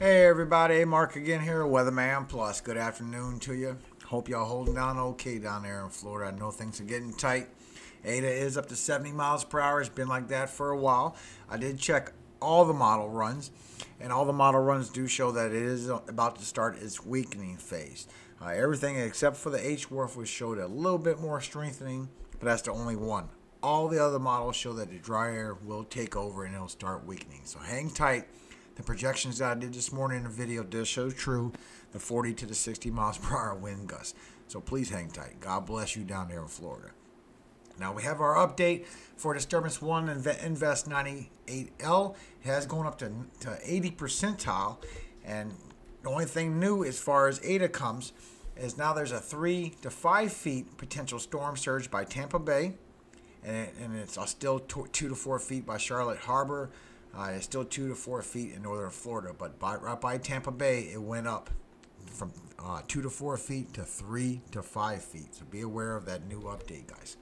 Hey everybody, Mark again here, Weatherman Plus. Good afternoon to you. Hope y'all holding down okay down there in Florida. I know things are getting tight. Eta is up to 70 miles per hour. It's been like that for a while. I did check all the model runs, and all the model runs do show that it is about to start its weakening phase. Uh, everything except for the HWRF was showed a little bit more strengthening, but that's the only one. All the other models show that the dry air will take over and it'll start weakening. So hang tight the projections that I did this morning in the video did show true the 40 to the 60 miles per hour wind gusts. So please hang tight. God bless you down there in Florida. Now we have our update for Disturbance 1 and Invest 98L. It has gone up to, to 80 percentile. And the only thing new as far as Eta comes is now there's a 3 to 5 feet potential storm surge by Tampa Bay. And, it, and it's uh, still 2 to 4 feet by Charlotte Harbor, uh, it's still two to four feet in northern Florida, but by, right by Tampa Bay, it went up from uh, two to four feet to three to five feet. So be aware of that new update, guys.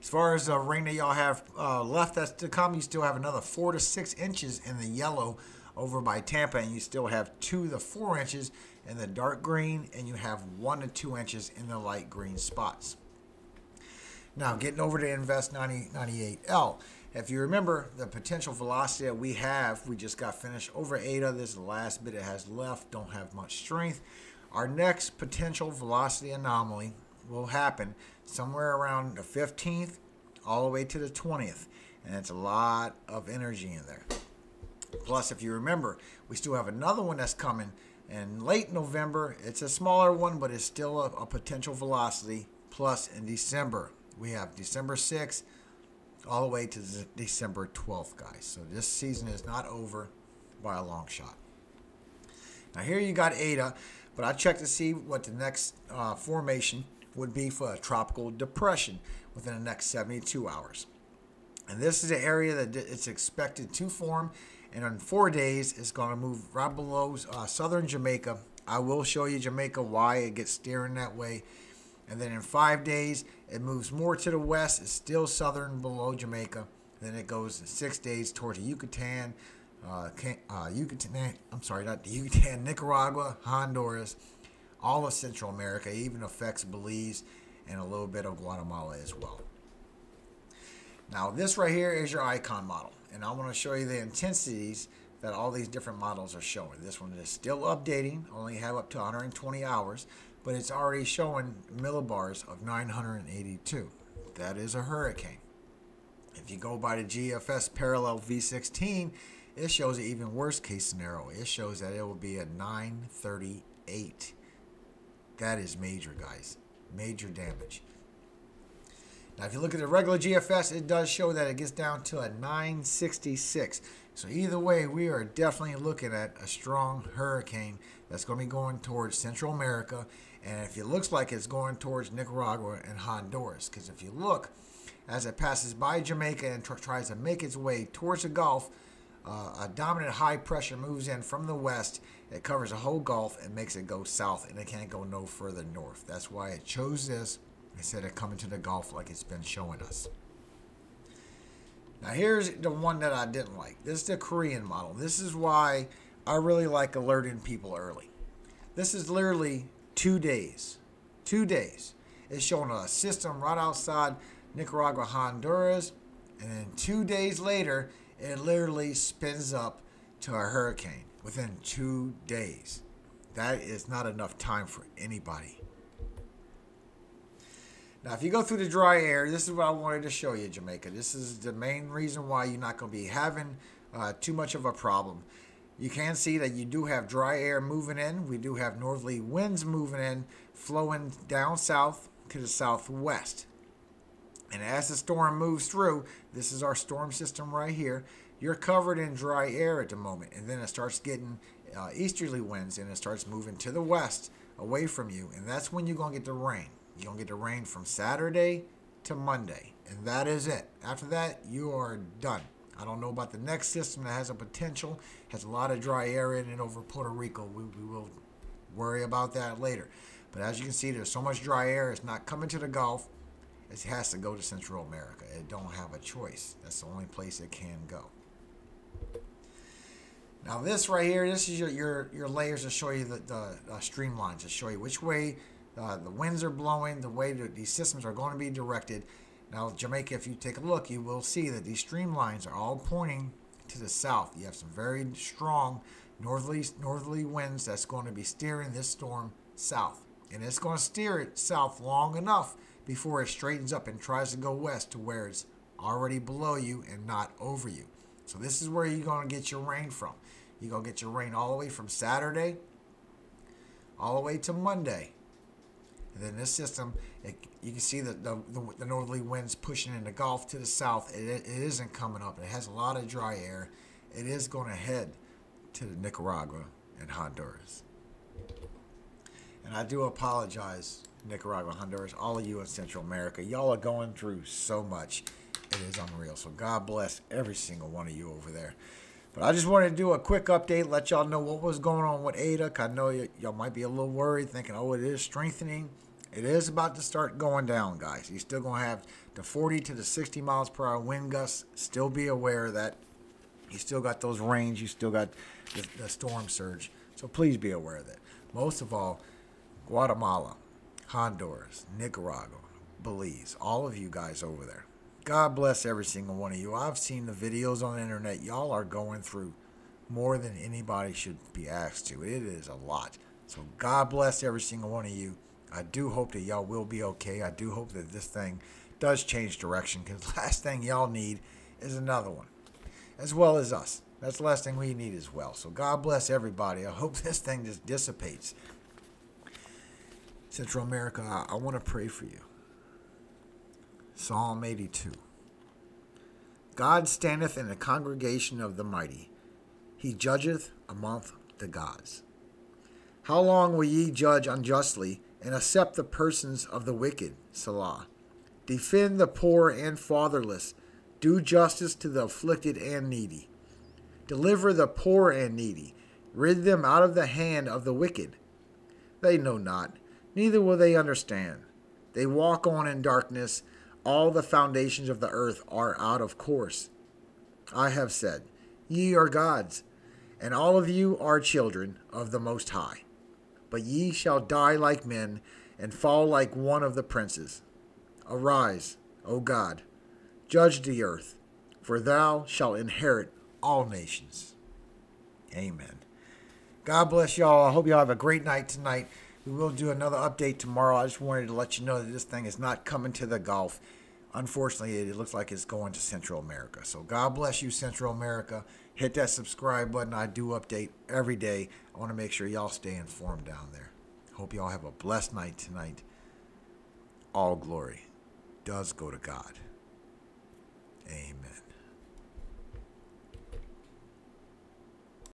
As far as the rain that y'all have uh, left that's to come, you still have another four to six inches in the yellow over by Tampa, and you still have two to four inches in the dark green, and you have one to two inches in the light green spots. Now, getting over to Invest 90, 98L. If you remember the potential velocity that we have, we just got finished over Eta. This is the last bit it has left. Don't have much strength. Our next potential velocity anomaly will happen somewhere around the 15th all the way to the 20th. And it's a lot of energy in there. Plus, if you remember, we still have another one that's coming in late November. It's a smaller one, but it's still a, a potential velocity. Plus, in December, we have December 6th, all the way to December 12th, guys. So this season is not over by a long shot. Now here you got Eta, but I checked to see what the next uh, formation would be for a tropical depression within the next 72 hours. And this is the area that it's expected to form, and in four days, it's going to move right below uh, southern Jamaica. I will show you Jamaica why it gets steering that way and then in five days, it moves more to the west. It's still southern below Jamaica. Then it goes in six days towards Yucatan, uh, uh, Yucatan. I'm sorry, not the Yucatan, Nicaragua, Honduras, all of Central America. even affects Belize and a little bit of Guatemala as well. Now, this right here is your ICON model, and I want to show you the intensities that all these different models are showing. This one is still updating, only have up to 120 hours but it's already showing millibars of 982. That is a hurricane. If you go by the GFS parallel V16, it shows an even worse case scenario. It shows that it will be a 938. That is major, guys. Major damage. Now, if you look at the regular GFS, it does show that it gets down to a 966. So either way, we are definitely looking at a strong hurricane that's going to be going towards Central America and if it looks like it's going towards Nicaragua and Honduras, because if you look, as it passes by Jamaica and tr tries to make its way towards the Gulf, uh, a dominant high pressure moves in from the west. It covers the whole Gulf and makes it go south, and it can't go no further north. That's why it chose this instead of coming to the Gulf like it's been showing us. Now here's the one that I didn't like. This is the Korean model. This is why I really like alerting people early. This is literally two days. Two days. It's showing a system right outside Nicaragua, Honduras. And then two days later, it literally spins up to a hurricane within two days. That is not enough time for anybody. Now, if you go through the dry air, this is what I wanted to show you, Jamaica. This is the main reason why you're not going to be having uh, too much of a problem. You can see that you do have dry air moving in. We do have northerly winds moving in, flowing down south to the southwest. And as the storm moves through, this is our storm system right here. You're covered in dry air at the moment. And then it starts getting uh, easterly winds and it starts moving to the west away from you. And that's when you're going to get the rain. You're going to get the rain from Saturday to Monday. And that is it. After that, you are done. I don't know about the next system that has a potential, has a lot of dry air in it over Puerto Rico. We, we will worry about that later. But as you can see, there's so much dry air. It's not coming to the Gulf. It has to go to Central America. It don't have a choice. That's the only place it can go. Now this right here, this is your your, your layers to show you the, the uh, streamlines to show you which way uh, the winds are blowing, the way that these systems are going to be directed. Now Jamaica, if you take a look, you will see that these streamlines are all pointing to the south. You have some very strong northerly northerly winds that's going to be steering this storm south, and it's going to steer it south long enough before it straightens up and tries to go west to where it's already below you and not over you. So this is where you're going to get your rain from. You're going to get your rain all the way from Saturday all the way to Monday. And then this system, it, you can see the, the, the, northerly winds pushing in the Gulf to the south. It, it isn't coming up. It has a lot of dry air. It is going to head to Nicaragua and Honduras. And I do apologize, Nicaragua, Honduras, all of you in Central America. Y'all are going through so much. It is unreal. So God bless every single one of you over there. But I just wanted to do a quick update, let y'all know what was going on with Eta. I know y'all might be a little worried, thinking, oh, it is strengthening. It is about to start going down, guys. You're still going to have the 40 to the 60 miles per hour wind gusts. Still be aware that you still got those rains. You still got the, the storm surge. So please be aware of that. Most of all, Guatemala, Honduras, Nicaragua, Belize, all of you guys over there. God bless every single one of you. I've seen the videos on the internet. Y'all are going through more than anybody should be asked to. It is a lot. So God bless every single one of you. I do hope that y'all will be okay. I do hope that this thing does change direction because last thing y'all need is another one, as well as us. That's the last thing we need as well. So God bless everybody. I hope this thing just dissipates. Central America, I, I want to pray for you. Psalm 82. God standeth in the congregation of the mighty, he judgeth among the gods. How long will ye judge unjustly and accept the persons of the wicked? Selah. Defend the poor and fatherless. Do justice to the afflicted and needy. Deliver the poor and needy. Rid them out of the hand of the wicked. They know not, neither will they understand. They walk on in darkness all the foundations of the earth are out of course. I have said, Ye are gods, and all of you are children of the Most High. But ye shall die like men, and fall like one of the princes. Arise, O God, judge the earth, for thou shalt inherit all nations. Amen. God bless y'all. I hope y'all have a great night tonight. We will do another update tomorrow. I just wanted to let you know that this thing is not coming to the Gulf. Unfortunately, it looks like it's going to Central America. So God bless you, Central America. Hit that subscribe button. I do update every day. I want to make sure y'all stay informed down there. Hope y'all have a blessed night tonight. All glory does go to God. Amen.